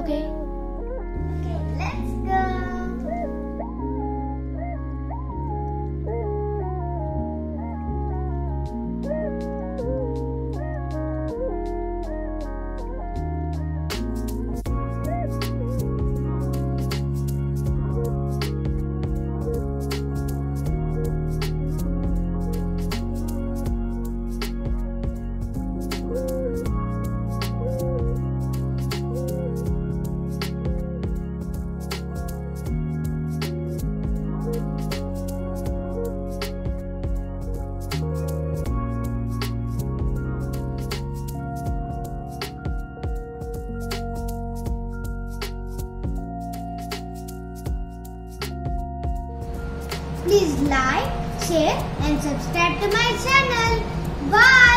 ok Please like, share and subscribe to my channel. Bye.